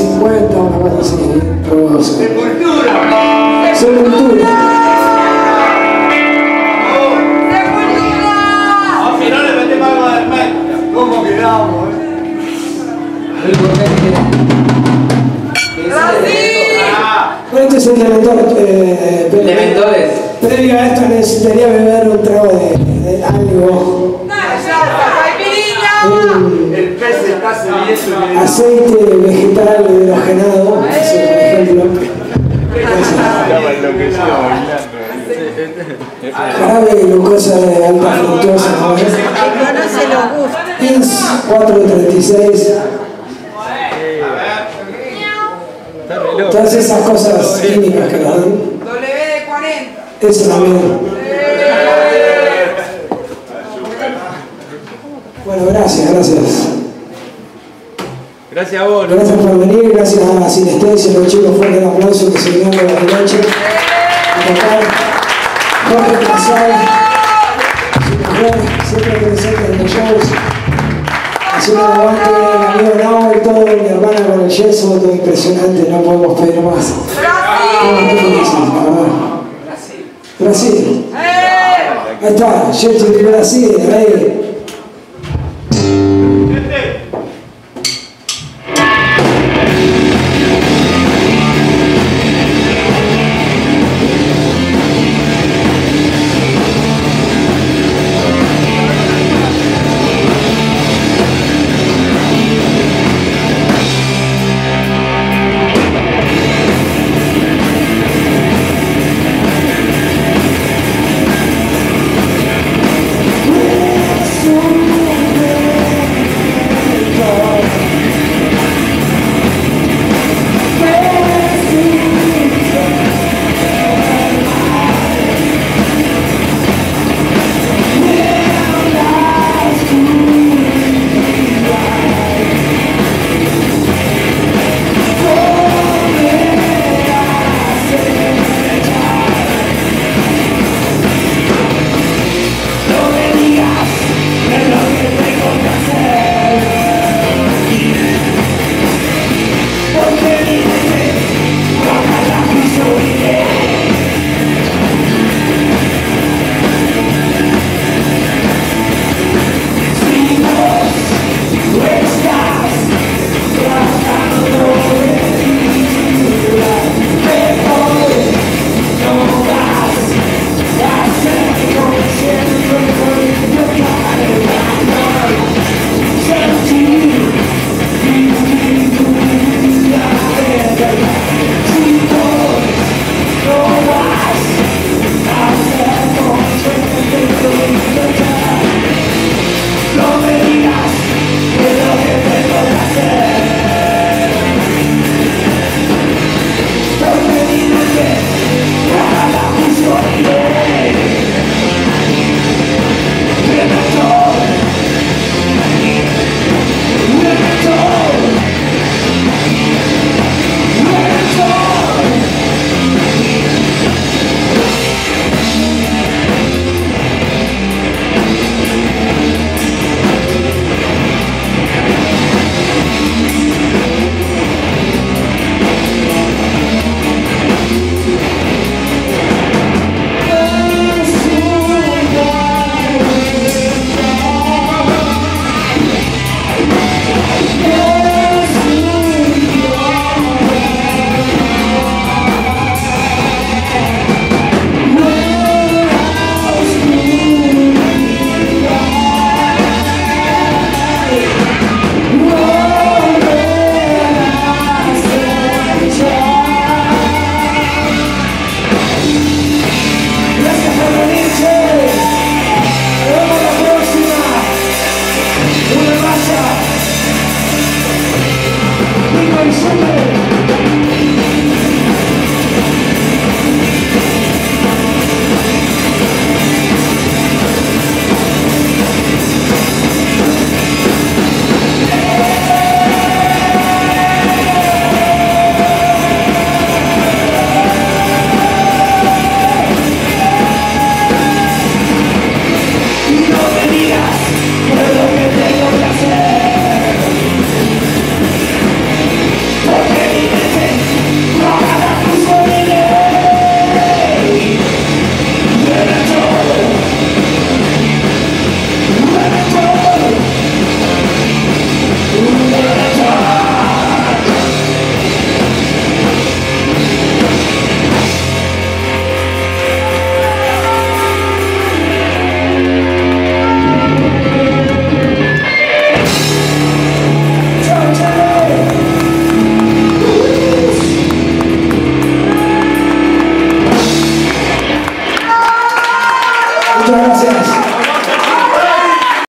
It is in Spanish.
50, una cosa así. Pero, Sepultura. Sepultura. Ah, no. ¿Cómo quedamos, eh? Ah, este es el dementor. Eh, de pero- Dementores. Previo a esto necesitaría beber un trago de, de algo. Un el aceite vegetal hidrogenado, ese, por ejemplo. Estaba enloquecido bailando. Jarabe de glucosa de alta fructosa. ¿no? No se lo gusta. INS 436. Todas esas cosas químicas que le dan. W de 40. Eso también. Bueno, gracias, gracias. Gracias a vos, Gracias por venir, gracias a Sinestesia, los chicos fuerte el aplauso que se vinieron de la noche. A tocar. Jorge Casal, su mujer, siempre presente en los shows. Haciendo aguante el amigo Nao y todo, mi hermana con el yeso, todo impresionante, no podemos pedir más. Verdad. Brasil. Ahí está, gente de Brasil, ahí.